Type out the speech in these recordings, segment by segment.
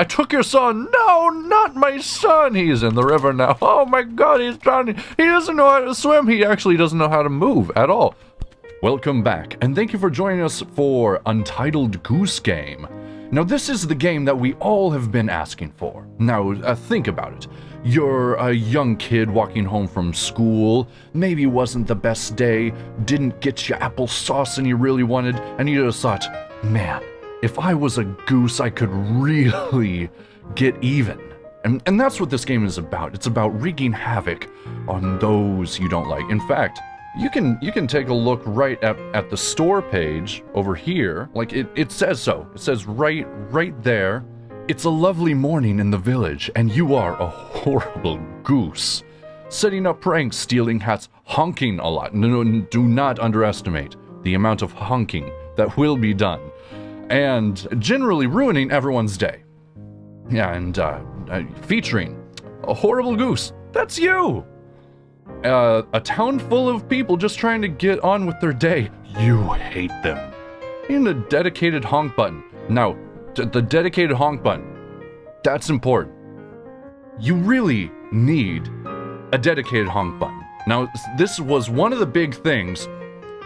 I took your son. No, not my son. He's in the river now. Oh my god, he's drowning. He doesn't know how to swim. He actually doesn't know how to move at all. Welcome back, and thank you for joining us for Untitled Goose Game. Now, this is the game that we all have been asking for. Now, uh, think about it. You're a young kid walking home from school, maybe wasn't the best day, didn't get your applesauce and you really wanted, and you just thought, man, if I was a goose, I could really get even. And, and that's what this game is about. It's about wreaking havoc on those you don't like. In fact, you can you can take a look right at, at the store page over here. Like it, it says so. It says right right there. It's a lovely morning in the village, and you are a horrible goose. Setting up pranks, stealing hats, honking a lot. No, no, do not underestimate the amount of honking that will be done. And generally ruining everyone's day. Yeah, and uh, uh, featuring a horrible goose. That's you! uh, a town full of people just trying to get on with their day. You hate them. And a dedicated honk button. Now, the dedicated honk button, that's important. You really need a dedicated honk button. Now, this was one of the big things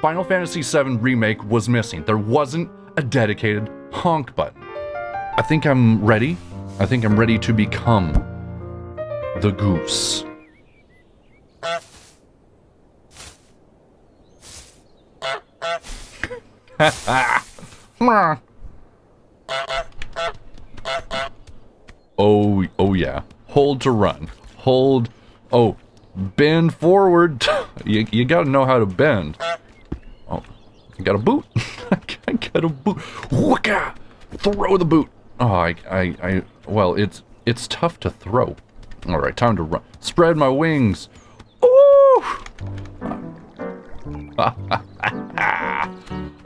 Final Fantasy VII Remake was missing. There wasn't a dedicated honk button. I think I'm ready. I think I'm ready to become the goose. oh, oh yeah. Hold to run. Hold. Oh, bend forward. you, you gotta know how to bend. I got a boot. I got a boot. Wicka! Throw the boot. Oh, I, I, I, well, it's, it's tough to throw. All right, time to run. Spread my wings. Ooh!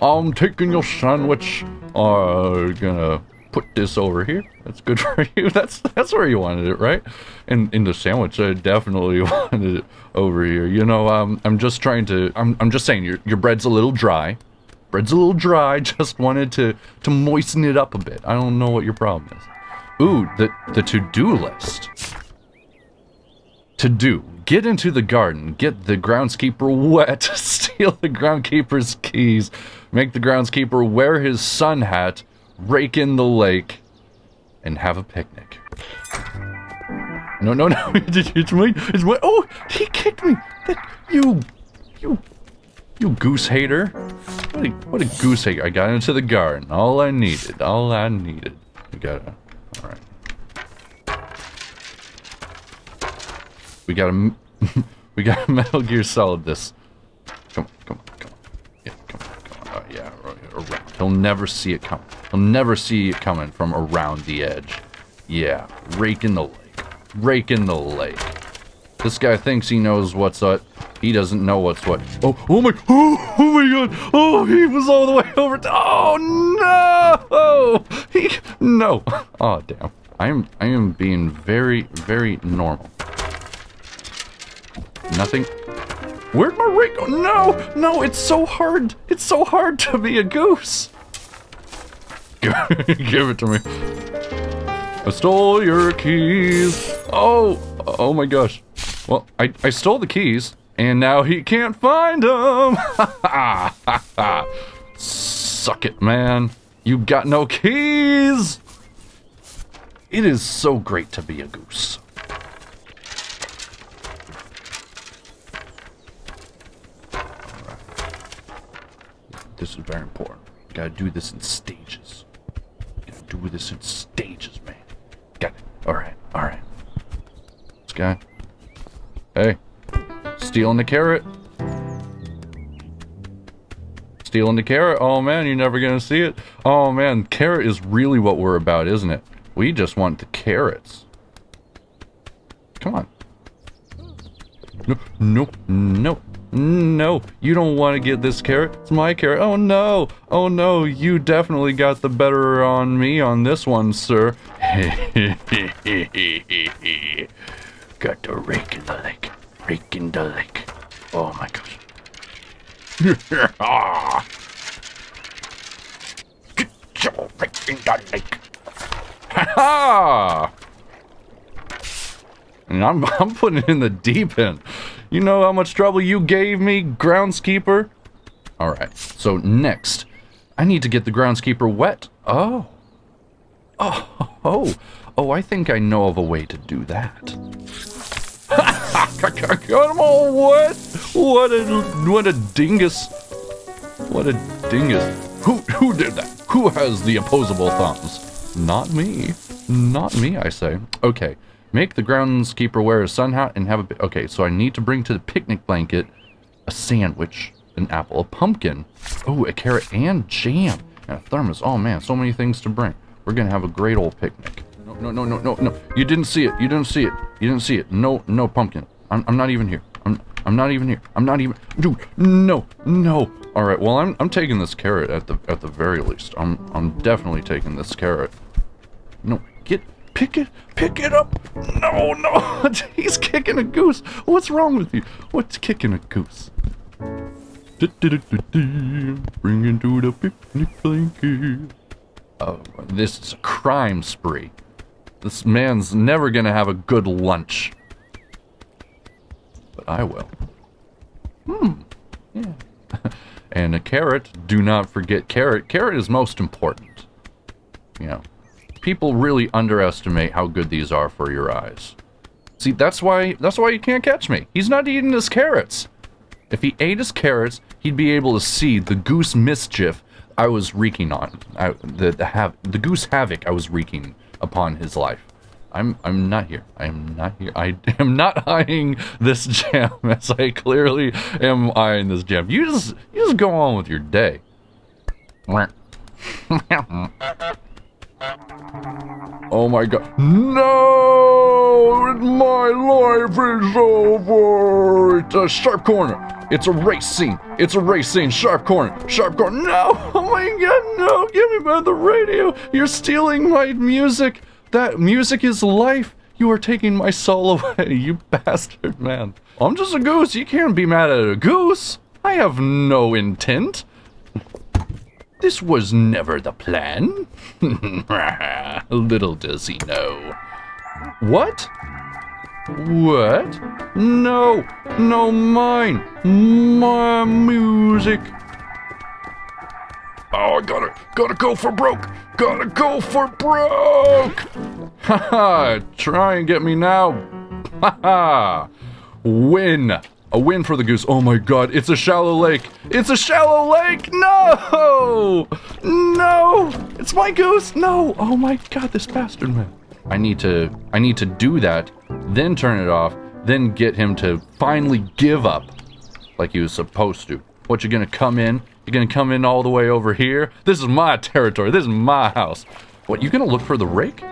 I'm taking your sandwich. I'm gonna put this over here. That's good for you. That's that's where you wanted it, right? And in the sandwich, I definitely wanted it over here. You know, um, I'm just trying to. I'm I'm just saying your your bread's a little dry. Bread's a little dry. Just wanted to to moisten it up a bit. I don't know what your problem is. Ooh, the the to-do list. To do. Get into the garden. Get the groundskeeper wet. Steal the groundskeeper's keys make the groundskeeper wear his sun hat, rake in the lake, and have a picnic. No, no, no, it's my, it's my, oh, he kicked me! That, you, you, you goose hater. What a, what a goose hater. I got into the garden. All I needed, all I needed. We gotta, alright. We gotta, we gotta Metal Gear Solid this. Come on, come on, come on. Yeah, come on. Come Uh, yeah, around. He'll never see it coming. He'll never see it coming from around the edge. Yeah, rake in the lake. Rake in the lake. This guy thinks he knows what's what. He doesn't know what's what. Oh, oh my, oh, oh my god. Oh, he was all the way over to, oh no. Oh, he, no. Oh, damn. I am, I am being very, very normal. Nothing, Where'd my ring go? No! No, it's so hard! It's so hard to be a goose! Give it to me. I stole your keys. Oh! Oh my gosh. Well, I, I stole the keys, and now he can't find them! Suck it, man. You got no keys! It is so great to be a goose. This is very important. Gotta do this in stages. Gotta do this in stages, man. Got it. Alright, alright. This guy. Hey. Stealing the carrot. Stealing the carrot. Oh man, you're never gonna see it. Oh man, carrot is really what we're about, isn't it? We just want the carrots. Come on. No, no, no. No, you don't want to get this carrot. It's my carrot. Oh no. Oh no, you definitely got the better on me on this one, sir. got the rake in the lake. Rake in the lake. Oh my gosh. Get your rake in the lake. Ha And I'm, I'm putting it in the deep end. You know how much trouble you gave me, groundskeeper? Alright, so next, I need to get the groundskeeper wet. Oh. Oh, oh, oh, I think I know of a way to do that. All wet! What a, what a dingus. What a dingus. Who, who did that? Who has the opposable thumbs? Not me. Not me, I say. Okay, make the groundskeeper wear a sun hat and have a... Okay, so I need to bring to the picnic blanket a sandwich, an apple, a pumpkin, oh, a carrot, and jam, and a thermos. Oh, man, so many things to bring. We're gonna have a great old picnic. No, no, no, no, no. You didn't see it. You didn't see it. You didn't see it. No, no pumpkin. I'm, I'm not even here. I'm, I'm not even here. I'm not even... Dude, no, no. All right, well, I'm, I'm taking this carrot at the, at the very least. I'm, I'm definitely taking this carrot. No, get, pick it, pick it up. No, no, he's kicking a goose. What's wrong with you? What's kicking a goose? Bring into the picnic blanket. Oh, this is a crime spree. This man's never gonna have a good lunch. But I will. Hmm. Yeah. and a carrot, do not forget carrot. Carrot is most important. You know, people really underestimate how good these are for your eyes. See, that's why that's why you can't catch me. He's not eating his carrots. If he ate his carrots, he'd be able to see the goose mischief I was wreaking on I, the the, have the goose havoc I was wreaking upon his life. I'm I'm not here. I am not here. I am not eyeing this jam as I clearly am eyeing this jam. You just you just go on with your day. oh my god. No! My life is over! It's a sharp corner. It's a race scene. It's a race scene. Sharp corner. Sharp corner. No! Oh my god, no! Give me back the radio! You're stealing my music! That music is life! You are taking my soul away, you bastard, man. I'm just a goose. You can't be mad at a goose. I have no intent. This was never the plan. Little does he know. What? What? No, no, mine. My music. Oh, I gotta, gotta go for broke. Gotta go for broke. Haha, try and get me now. Haha, win. A win for the goose. Oh my god, it's a shallow lake. It's a shallow lake. No! No! It's my goose. No! Oh my god, this bastard man. I need to I need to do that, then turn it off, then get him to finally give up like he was supposed to. What, you're gonna come in? You're gonna come in all the way over here? This is my territory. This is my house. What, you gonna look for the rake?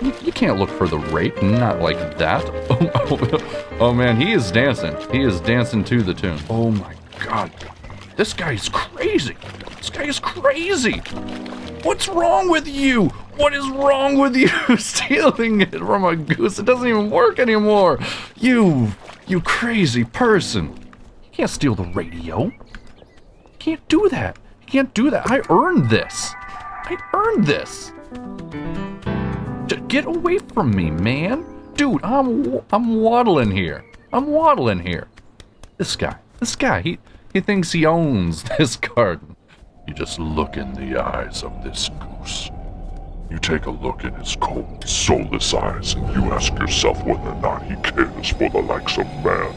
You, can't look for the rake, not like that. Oh, oh, man, he is dancing. He is dancing to the tune. Oh my god. This guy is crazy. This guy is crazy. What's wrong with you? What is wrong with you stealing it from a goose? It doesn't even work anymore. You, you crazy person. You can't steal the radio. You can't do that. You can't do that. I earned this. I earned this. Get away from me, man. Dude, I'm I'm waddling here. I'm waddling here. This guy. This guy. He he thinks he owns this garden. You just look in the eyes of this goose. You take a look in his cold, soulless eyes and you ask yourself whether or not he cares for the likes of man.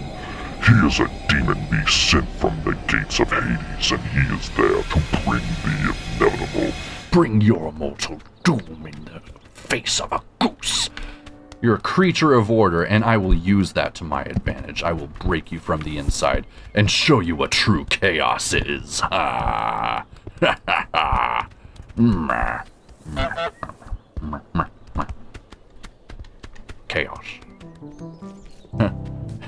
He is a demon beast sent from the gates of Hades, and he is there to bring the inevitable. Bring your immortal doom in the face of a goose. You're a creature of order, and I will use that to my advantage. I will break you from the inside and show you what true chaos is. Ha! Ha ha ha! Chaos.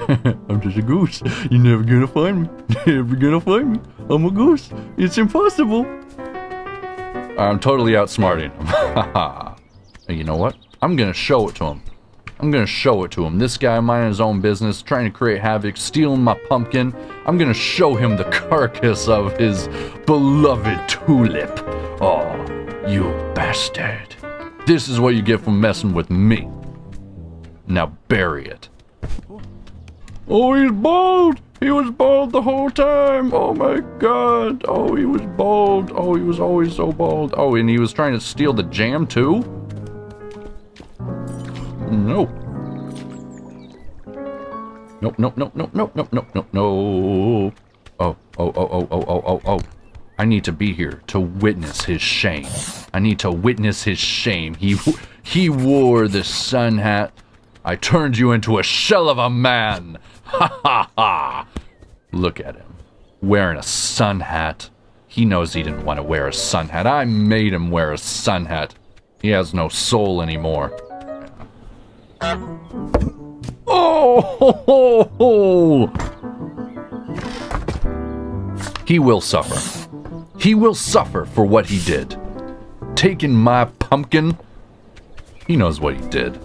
I'm just a goose. You're never gonna find me. Never gonna find me. I'm a goose. It's impossible. I'm totally outsmarting him. You know what? I'm gonna show it to him. I'm gonna show it to him. This guy minding his own business, trying to create havoc, stealing my pumpkin. I'm gonna show him the carcass of his beloved tulip. Oh, you bastard. This is what you get for messing with me. Now bury it. Oh, he's bald! He was bald the whole time! Oh my god! Oh, he was bald! Oh, he was always so bald! Oh, and he was trying to steal the jam too? Nope. Nope, nope, nope, nope, nope, nope, nope, nope, nope. Oh, oh, oh, oh, oh, oh, oh, oh. I need to be here to witness his shame. I need to witness his shame. He, he wore the sun hat. I turned you into a shell of a man. Ha ha ha. Look at him. Wearing a sun hat. He knows he didn't want to wear a sun hat. I made him wear a sun hat. He has no soul anymore. Oh! Ho, ho, ho. He will suffer. He will suffer for what he did. Taking my pumpkin. He knows what he did.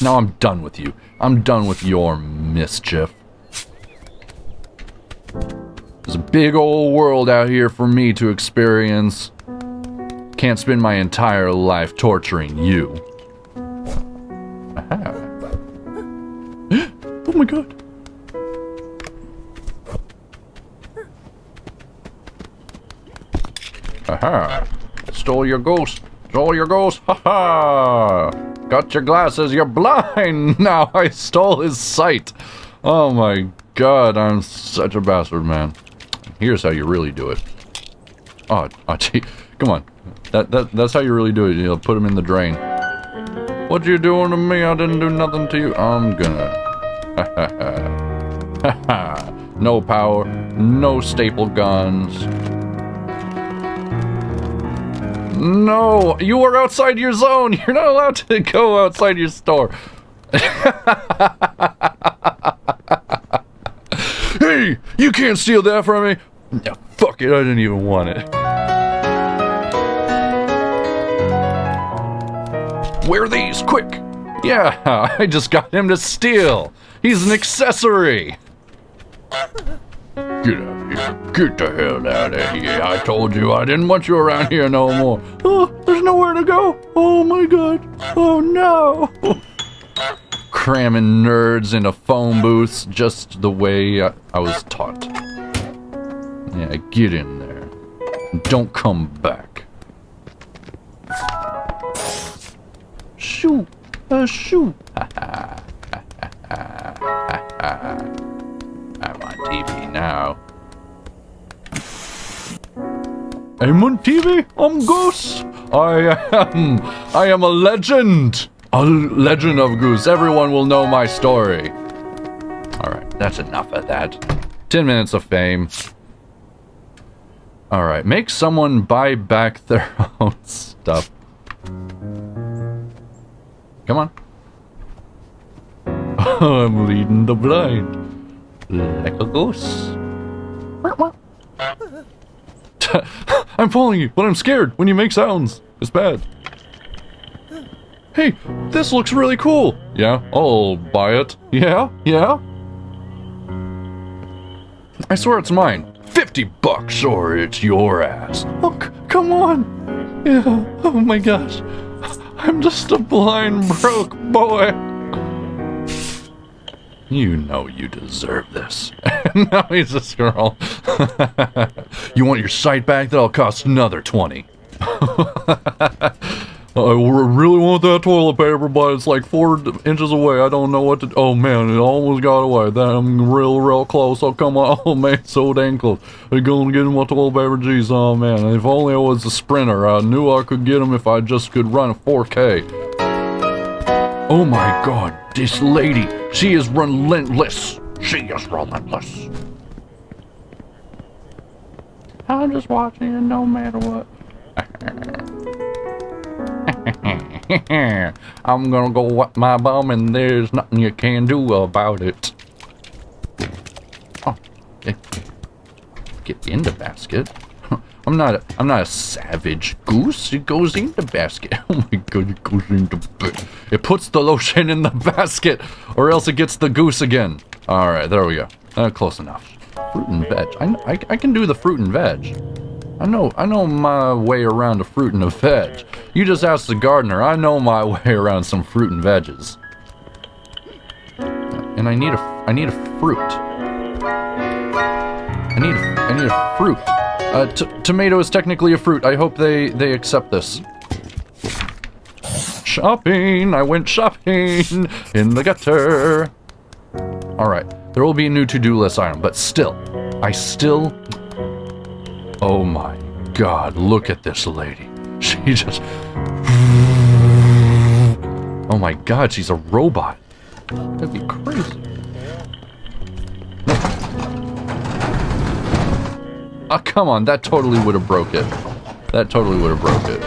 Now I'm done with you. I'm done with your mischief. There's a big old world out here for me to experience. Can't spend my entire life torturing you. My god. Aha. Stole your ghost. Stole your ghost. Ha ha. Got your glasses. You're blind. Now I stole his sight. Oh my god. I'm such a bastard, man. Here's how you really do it. Oh, oh gee. Come on. That, that, that's how you really do it. You know, put him in the drain. What you doing to me? I didn't do nothing to you. I'm gonna. No power. No staple guns. No, you are outside your zone. You're not allowed to go outside your store. hey, you can't steal that from me. No, fuck it, I didn't even want it. Wear these, quick. Yeah, I just got him to steal. He's an accessory. Get out of here. Get the hell out of here. I told you I didn't want you around here no more. Oh, there's nowhere to go. Oh my god. Oh no. Cramming nerds into phone booths just the way I, I was taught. Yeah, get in there. Don't come back. Shoo. Uh, shoo. I'm on TV now. I'm on TV. I'm Goose. I am. I am a legend. A legend of Goose. Everyone will know my story. All right, that's enough of that. Ten minutes of fame. All right, make someone buy back their own stuff. Come on. I'm leading the blind. Like a goose. I'm following you, but I'm scared when you make sounds. It's bad. Hey, this looks really cool. Yeah, I'll buy it. Yeah, yeah. I swear it's mine. 50 bucks or it's your ass. Oh, come on. Yeah, oh my gosh. I'm just a blind, broke boy. You know you deserve this. now he's a scroll. you want your sight back? That'll cost another 20. I really want that toilet paper, but it's like four inches away. I don't know what to. Oh man, it almost got away. That I'm real, real close. Oh come on, oh man, so dang close. I'm gonna get him my toilet paper. Jeez, oh man, if only I was a sprinter. I knew I could get him if I just could run a 4K. Oh my god, this lady, she is relentless. She is relentless. I'm just watching it no matter what. I'm gonna go wet my bum and there's nothing you can do about it. Oh, get in the basket. I'm not a, I'm not a savage goose. It goes in the basket. Oh my god, it goes in the It puts the lotion in the basket or else it gets the goose again. All right, there we go. Uh, close enough. Fruit and veg. I, I, I can do the fruit and veg. I know, I know my way around a fruit and a veg. You just ask the gardener. I know my way around some fruit and veggies. And I need a, I need a fruit. I need, I need a fruit. Uh, tomato is technically a fruit. I hope they, they accept this. Shopping! I went shopping in the gutter. Alright, there will be a new to-do list item, but still, I still... Oh my god, look at this lady. She just... Oh my god, she's a robot. That'd be crazy. Oh, come on, that totally would have broke it. That totally would have broke it.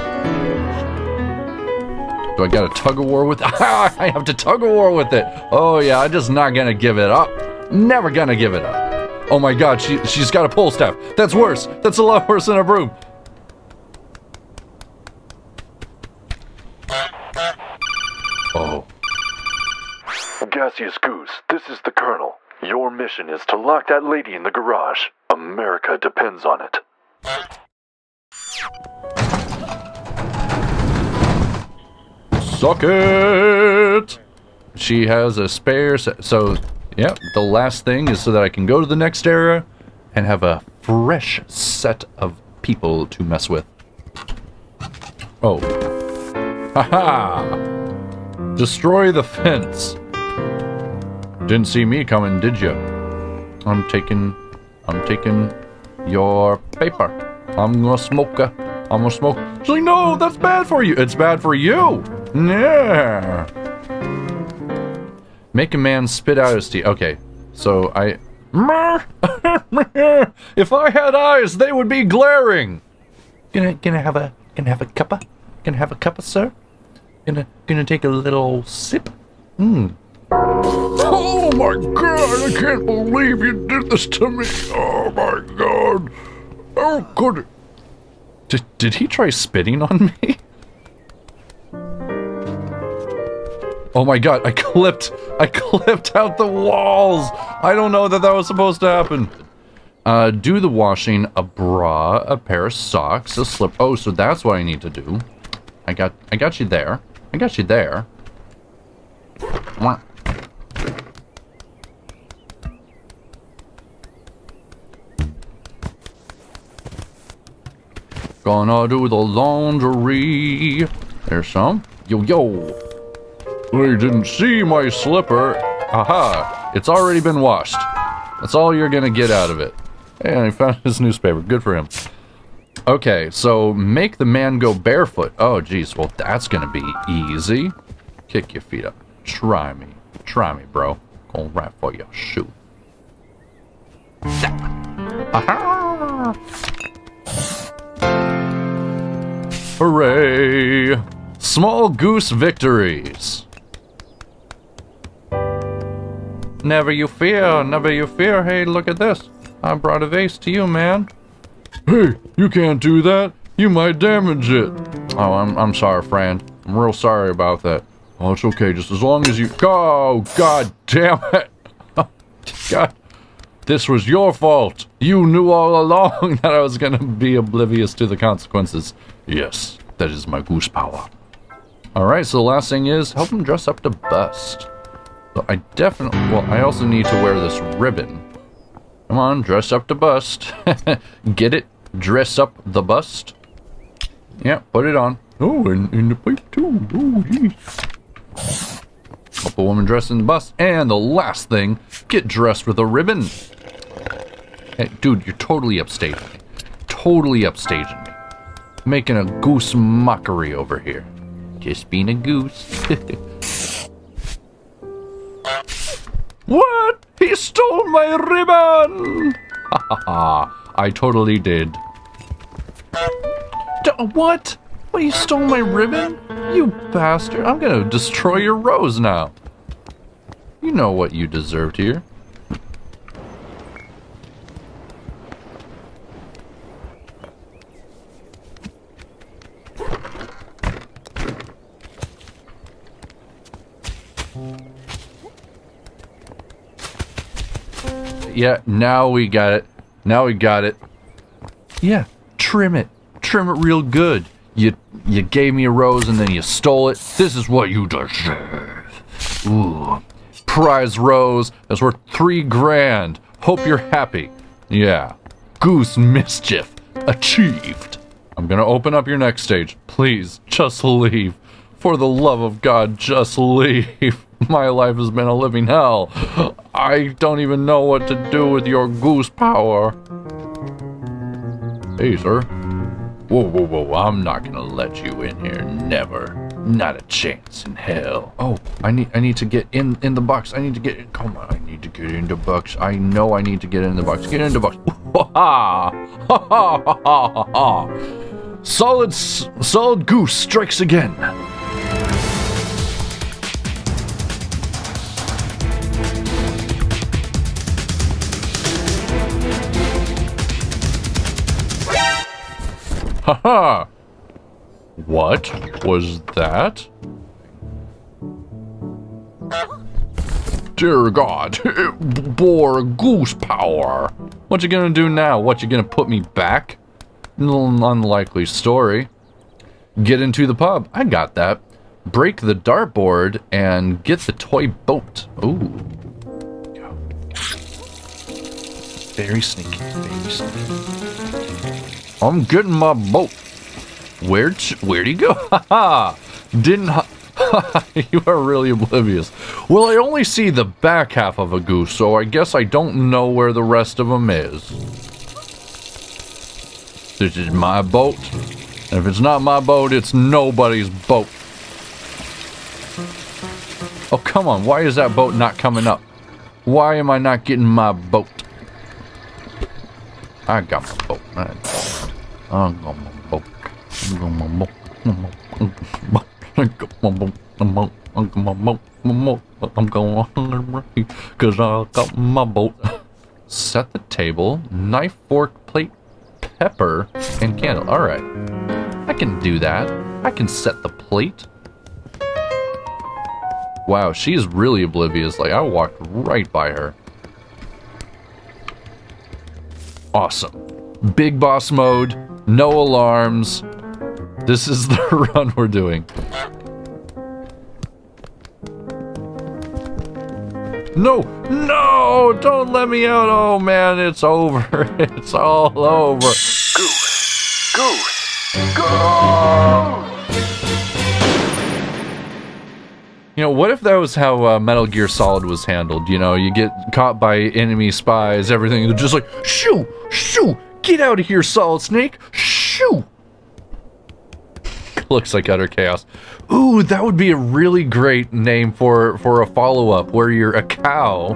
Do I got a tug-of-war with it? I have to tug-of-war with it! Oh yeah, I'm just not gonna give it up. Never gonna give it up. Oh my god, she, she's got a pole staff. That's worse. That's a lot worse than a broom. Oh. Gaseous Goose, this is the Colonel. Your mission is to lock that lady in the garage. America depends on it. Suck it! She has a spare so, yeah, the last thing is so that I can go to the next area and have a fresh set of people to mess with. Oh. Haha! -ha. Destroy the fence. Didn't see me coming, did you? I'm taking I'm taking your paper. I'm gonna smoke a, I'm gonna smoke. She's like, no, that's bad for you. It's bad for you. Yeah. Make a man spit out his teeth. Okay, so I... if I had eyes, they would be glaring. Gonna, gonna have a, gonna have a cuppa? Gonna have a cuppa, sir? Gonna, gonna take a little sip? Mmm, my god, I can't believe you did this to me. Oh my god. Oh, good. Did, did he try spitting on me? Oh my god, I clipped, I clipped out the walls. I don't know that that was supposed to happen. Uh, do the washing, a bra, a pair of socks, a slip. Oh, so that's what I need to do. I got, I got you there. I got you there. Gonna do the laundry. There's some. Yo, yo. I didn't see my slipper. Aha. It's already been washed. That's all you're gonna get out of it. And he found his newspaper. Good for him. Okay, so make the man go barefoot. Oh, geez. Well, that's gonna be easy. Kick your feet up. Try me. Try me, bro. Going right for your shoe. Aha! Hooray! Small goose victories. Never you fear, never you fear. Hey, look at this. I brought a vase to you, man. Hey, you can't do that. You might damage it. Oh, I'm, I'm sorry, friend. I'm real sorry about that. Oh, it's okay, just as long as you- Oh, god damn it! god. This was your fault. You knew all along that I was gonna be oblivious to the consequences. Yes, that is my goose power. Alright, so the last thing is, help him dress up to bust. So I definitely, well, I also need to wear this ribbon. Come on, dress up to bust. Get it? Dress up the bust? Yeah, put it on. Oh, and in the pipe too. Oh, geez. Help a woman dress in the bust. And the last thing, get dressed with a ribbon. Hey, dude, you're totally upstaging. Totally upstaging. Making a goose mockery over here. Just being a goose. what? He stole my ribbon! Ha ha ha. I totally did. D what? What, you stole my ribbon? You bastard. I'm gonna destroy your rose now. You know what you deserved here. Yeah, now we got it. Now we got it. Yeah, trim it. Trim it real good. You you gave me a rose and then you stole it. This is what you deserve. Ooh. Prize rose that's worth three grand. Hope you're happy. Yeah. Goose mischief. Achieved. I'm gonna open up your next stage. Please, just leave. For the love of God, just leave. My life has been a living hell. I don't even know what to do with your goose power. Hey, sir. Whoa, whoa, whoa, I'm not gonna let you in here. Never. Not a chance in hell. Oh, I need I need to get in in the box. I need to get in. Come on, I need to get in the box. I know I need to get in the box. Get in the box. Ha ha ha ha ha ha. Solid solid goose strikes again. Haha! What was that? Dear God, it bore goose power. What you gonna do now? What you gonna put me back? Unlikely story. Get into the pub. I got that. Break the dartboard and get the toy boat. Ooh. Very sneaky, very sneaky. I'm getting my boat. Where'd where'd he go? Haha! Didn't you are really oblivious. Well, I only see the back half of a goose, so I guess I don't know where the rest of them is. This is my boat. And if it's not my boat, it's nobody's boat. Oh, come on. Why is that boat not coming up? Why am I not getting my boat? I got my boat. I'm going because I got my boat. Set the table. Knife, fork, plate, pepper, and candle. Alright. I can do that. I can set the plate. Wow, she's really oblivious. Like, I walked right by her. Awesome. Big boss mode. No alarms. This is the run we're doing. No! No! Don't let me out! Oh man, it's over. It's all over. Goose! Goose! Goose! You know, what if that was how uh, Metal Gear Solid was handled? You know, you get caught by enemy spies, everything. They're just like, shoo! Shoo! Get out of here, Solid Snake! Shoo! Looks like utter chaos. Ooh, that would be a really great name for, for a follow-up, where you're a cow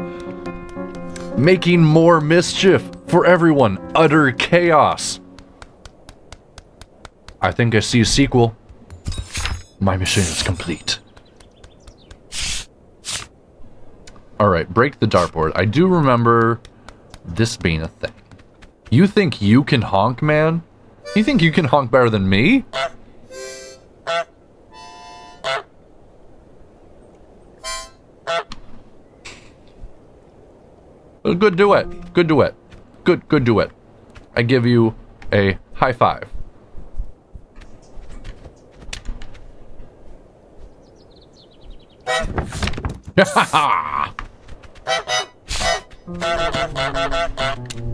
making more mischief for everyone. Utter chaos. I think I see a sequel. My mission is complete. Alright, break the dartboard. I do remember this being a thing. You think you can honk, man? You think you can honk better than me? Good duet. Good duet. Good, good duet. I give you a high five.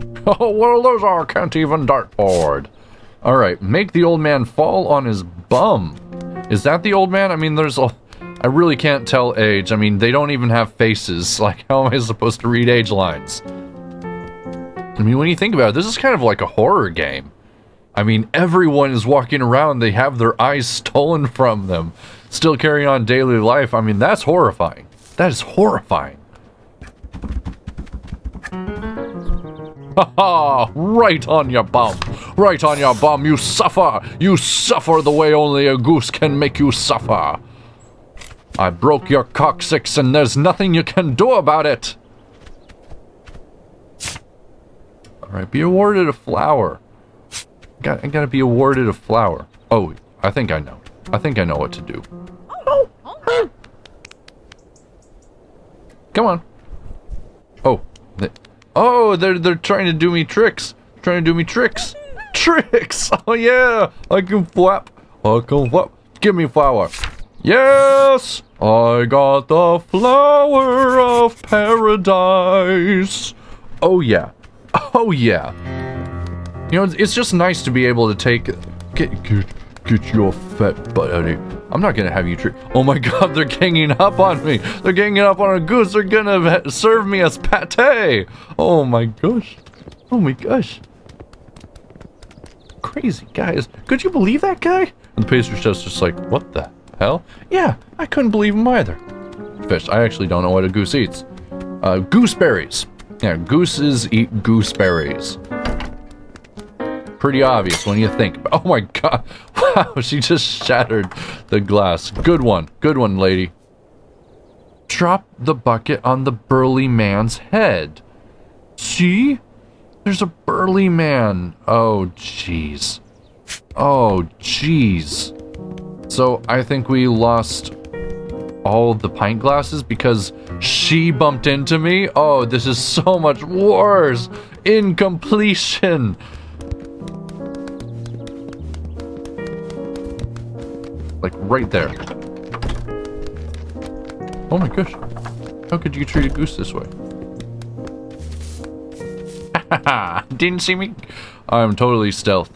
oh, well, those are can't even dartboard. Alright, make the old man fall on his bum. Is that the old man? I mean, there's a... I really can't tell age. I mean, they don't even have faces. Like, how am I supposed to read age lines? I mean, when you think about it, this is kind of like a horror game. I mean, everyone is walking around, they have their eyes stolen from them, still carrying on daily life. I mean, that's horrifying. That is horrifying. Ha ha! Right on your bum! Right on your bum! You suffer! You suffer the way only a goose can make you suffer! I broke your coccyx and there's nothing you can do about it! Alright, be awarded a flower. Got, I gotta be awarded a flower. Oh, I think I know. I think I know what to do. Come on. Oh. Oh, they're, they're trying to do me tricks. Trying to do me tricks. tricks. Oh yeah, I can flap. I can flap. Give me flower. Yes, I got the flower of paradise. Oh yeah. Oh yeah. You know, it's, it's just nice to be able to take get get, get your fat butt out of here. I'm not gonna have you treat. Oh my god, they're ganging up on me. They're ganging up on a goose. They're gonna serve me as pate. Oh my gosh. Oh my gosh. Crazy guys. Could you believe that guy? And the pastry chef's just like, what the hell? Yeah, I couldn't believe him either. Fish. I actually don't know what a goose eats. Uh, gooseberries. Yeah, gooses eat gooseberries. Pretty obvious when you think Oh my god. Wow, she just shattered the glass. Good one. Good one, lady. Drop the bucket on the burly man's head. See? There's a burly man. Oh, jeez. Oh, jeez. So, I think we lost all the pint glasses because she bumped into me? Oh, this is so much worse. Incompletion. Like, right there. Oh my gosh. How could you treat a goose this way? Didn't see me? I'm totally stealth.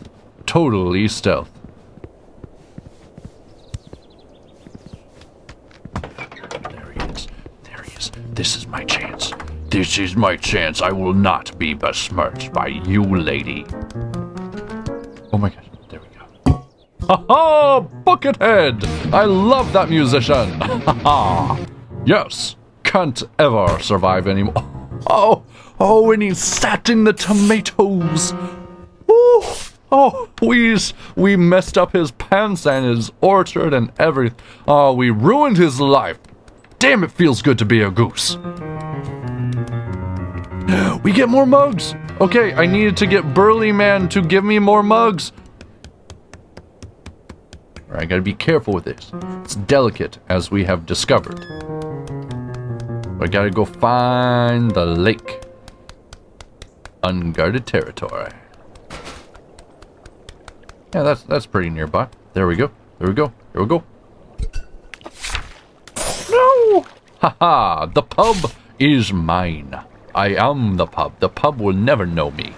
Totally stealth. There he is. There he is. This is my chance. This is my chance. I will not be besmirched by you, lady. Oh my gosh. Ha ha! Buckethead! I love that musician! Ha ha! Yes! Can't ever survive anymore. Oh! Oh, and he's sat in the tomatoes. Oh, oh, we we messed up his pants and his orchard and everything. Oh, we ruined his life. Damn, it feels good to be a goose. We get more mugs. Okay, I needed to get Burly Man to give me more mugs. I gotta be careful with this. It's delicate, as we have discovered. I gotta go find the lake unguarded territory. Yeah, that's that's pretty nearby. There we go. There we go. Here we go. No! Haha! The pub is mine. I am the pub. The pub will never know me.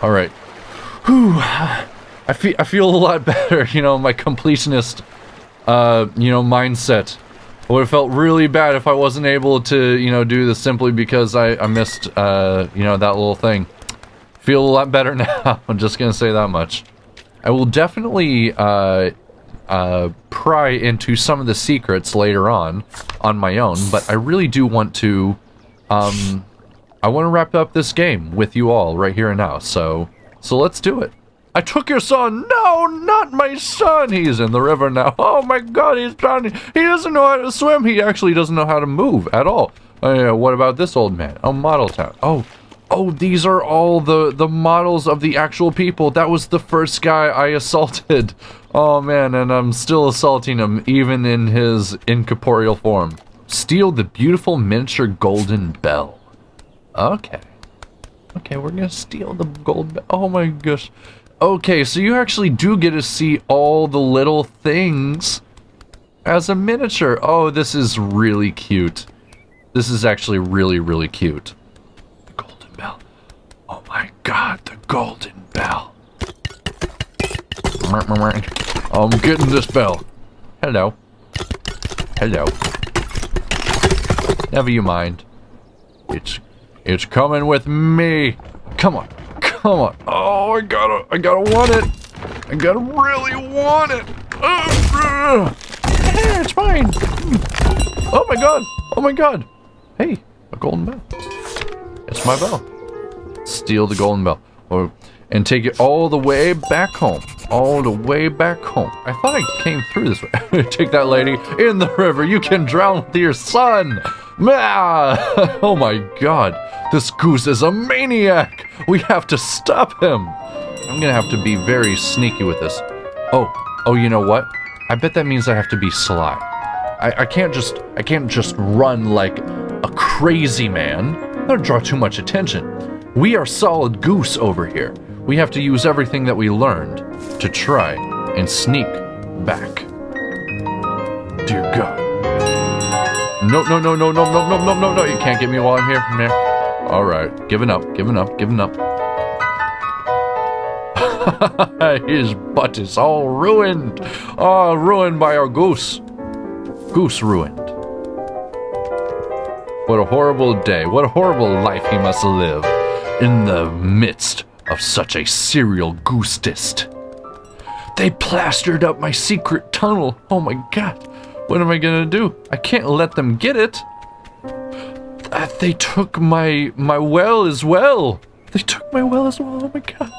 All right. Whew. I feel I feel a lot better. You know, my completionist, uh, you know, mindset would have felt really bad if I wasn't able to, you know, do this simply because I, I missed, uh, you know, that little thing. Feel a lot better now, I'm just gonna say that much. I will definitely, uh, uh, pry into some of the secrets later on, on my own, but I really do want to, um, I want to wrap up this game with you all right here and now, so, so let's do it. I took your son. No, not my son. He's in the river now. Oh my god, he's drowning. He doesn't know how to swim. He actually doesn't know how to move at all. Oh, yeah, what about this old man? Oh, model town. Oh, oh, these are all the, the models of the actual people. That was the first guy I assaulted. Oh man, and I'm still assaulting him, even in his incorporeal form. Steal the beautiful miniature golden bell. Okay. Okay, we're gonna steal the gold bell. Oh my gosh. Okay, so you actually do get to see all the little things as a miniature. Oh, this is really cute. This is actually really, really cute. The golden bell. Oh my god, the golden bell. I'm getting this bell. Hello. Hello. Never you mind. It's it's coming with me. Come on. Come on. Oh, I gotta, I gotta want it. I gotta really want it. Uh, it's fine. Oh my god. Oh my god. Hey, a golden bell. It's my bell. Steal the golden bell. Or, and take it all the way back home. All the way back home. I thought I came through this way. take that lady in the river. You can drown with your son. oh my god. This goose is a maniac. We have to stop him. I'm gonna have to be very sneaky with this. Oh, oh, you know what? I bet that means I have to be sly. I, I can't just, I can't just run like a crazy man. That'll draw too much attention. We are solid goose over here. we have to use everything that we learned to try and sneak back. Dear God. No, no, no, no, no, no, no, no, no, no. You can't get me while I'm here. Meh. All right. Giving up, giving up, giving up. His butt is all ruined. Oh, ruined by our goose. Goose ruined. What a horrible day. What a horrible life he must live in the midst of such a serial goostist. They plastered up my secret tunnel. Oh my god. What am I gonna do? I can't let them get it. Uh, they took my my well as well. They took my well as well. Oh my god.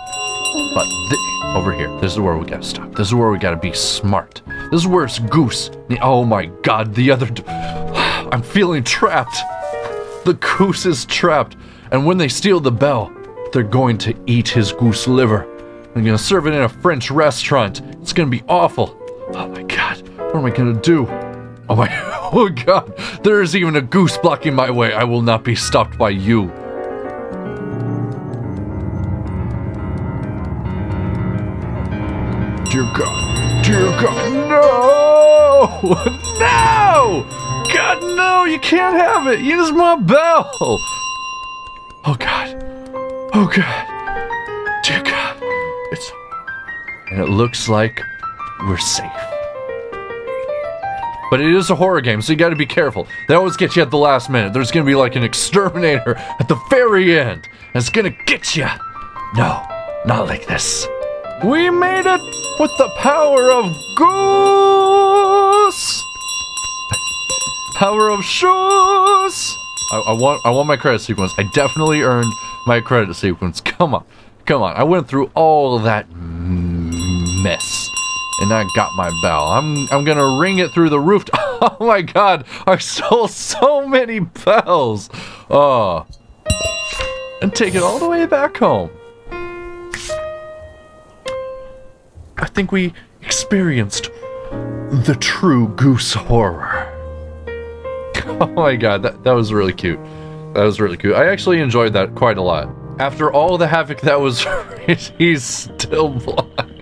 But over here, this is where we gotta stop. This is where we gotta be smart. This is where it's goose. Oh my god, the other. I'm feeling trapped. The goose is trapped. And when they steal the bell, they're going to eat his goose liver. They're gonna serve it in a French restaurant. It's gonna be awful. Oh my god, what am I gonna do? Oh my, oh god, there is even a goose blocking my way. I will not be stopped by you. Dear God, dear God, no! No! God, no, you can't have it. Use my bell. Oh God, oh God, And it looks like we're safe. But it is a horror game, so you gotta be careful. They always get you at the last minute. There's gonna be like an exterminator at the very end. It's gonna get you. No, not like this. We made it with the power of Goose! Power of shoes! I, I want I want my credit sequence. I definitely earned my credit sequence. Come on. Come on. I went through all of that mess. And I got my bell. I'm I'm gonna ring it through the roof. Oh my god, I stole so many bells. Oh. And take it all the way back home. I think we experienced the true goose horror. Oh my god, that, that was really cute. That was really cute. I actually enjoyed that quite a lot. After all the havoc that was he's still blind.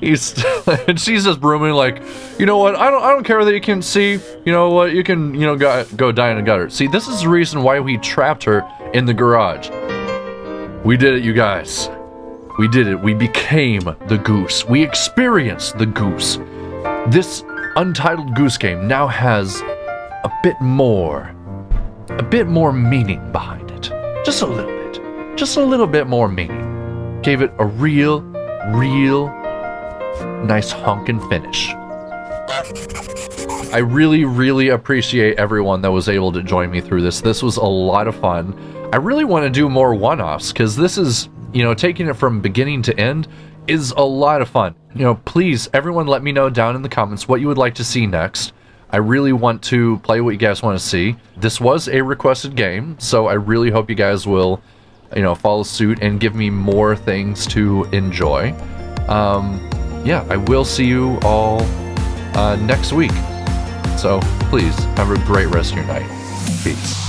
He's and she's just brooming like, you know what? I don't I don't care that you can see. You know what? You can you know go, go die in a gutter. See, this is the reason why we trapped her in the garage. We did it, you guys. We did it. We became the goose. We experienced the goose. This untitled goose game now has a bit more, a bit more meaning behind it. Just a little bit. Just a little bit more meaning. Gave it a real, real nice honkin' finish. I really, really appreciate everyone that was able to join me through this. This was a lot of fun. I really want to do more one-offs because this is, you know, taking it from beginning to end is a lot of fun. You know, please, everyone let me know down in the comments what you would like to see next. I really want to play what you guys want to see. This was a requested game, so I really hope you guys will, you know, follow suit and give me more things to enjoy. Um, yeah, I will see you all uh, next week. So please have a great rest of your night. Peace.